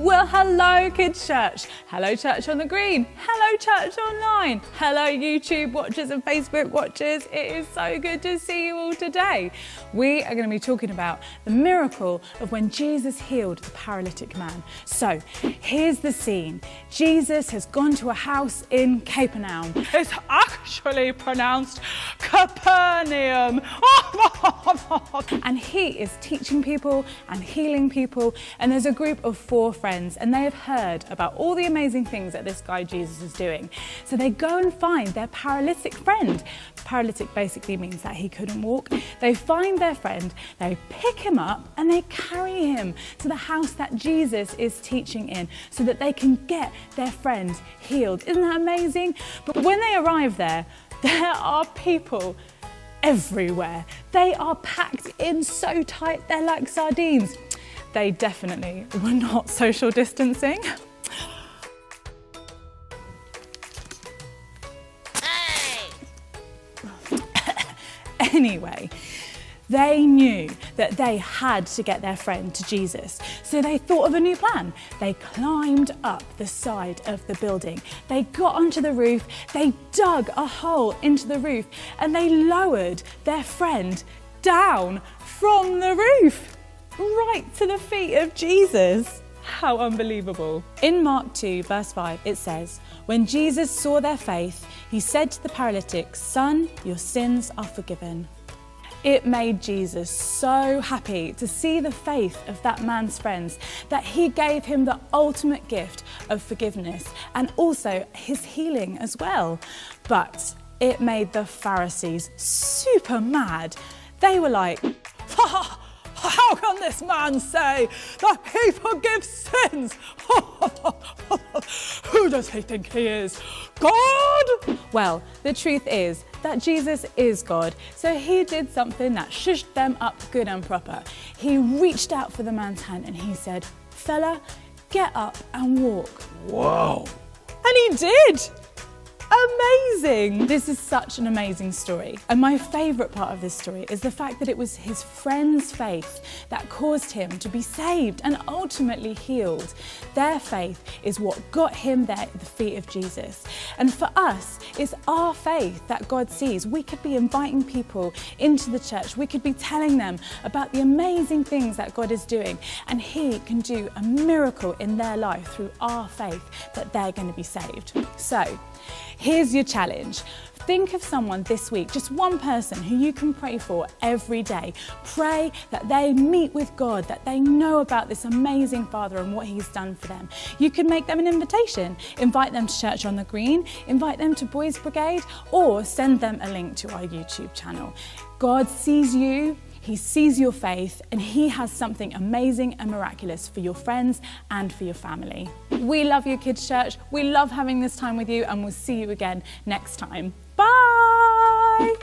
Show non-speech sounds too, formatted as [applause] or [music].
Well, hello, Kids Church. Hello, Church on the Green. Hello, Church Online. Hello, YouTube watchers and Facebook watchers. It is so good to see you all today. We are going to be talking about the miracle of when Jesus healed the paralytic man. So, here's the scene Jesus has gone to a house in Capernaum. It's actually pronounced Capernaum. [laughs] and he is teaching people and healing people. And there's a group of four friends, and they have heard about all the amazing things that this guy Jesus is doing. So they go and find their paralytic friend. Paralytic basically means that he couldn't walk. They find their friend, they pick him up, and they carry him to the house that Jesus is teaching in so that they can get their friend healed. Isn't that amazing? But when they arrive there, [laughs] there are people everywhere. They are packed in so tight, they're like sardines. They definitely were not social distancing. [laughs] anyway, they knew that they had to get their friend to Jesus. So they thought of a new plan. They climbed up the side of the building. They got onto the roof, they dug a hole into the roof, and they lowered their friend down from the roof right to the feet of Jesus. How unbelievable. In Mark 2, verse 5, it says, When Jesus saw their faith, he said to the paralytic, Son, your sins are forgiven. It made Jesus so happy to see the faith of that man's friends that he gave him the ultimate gift of forgiveness and also his healing as well. But it made the Pharisees super mad. They were like, [laughs] how can this man say that he forgives sins? [laughs] Who does he think he is? God? Well, the truth is that Jesus is God, so he did something that shushed them up good and proper. He reached out for the man's hand and he said, Fella, get up and walk. Whoa. And he did amazing. This is such an amazing story. And my favourite part of this story is the fact that it was his friend's faith that caused him to be saved and ultimately healed. Their faith is what got him there at the feet of Jesus. And for us, it's our faith that God sees. We could be inviting people into the church. We could be telling them about the amazing things that God is doing. And he can do a miracle in their life through our faith that they're going to be saved. So, Here's your challenge. Think of someone this week, just one person who you can pray for every day. Pray that they meet with God, that they know about this amazing Father and what He's done for them. You can make them an invitation, invite them to Church on the Green, invite them to Boys Brigade, or send them a link to our YouTube channel. God sees you, he sees your faith and He has something amazing and miraculous for your friends and for your family. We love you, Kids Church. We love having this time with you, and we'll see you again next time. Bye!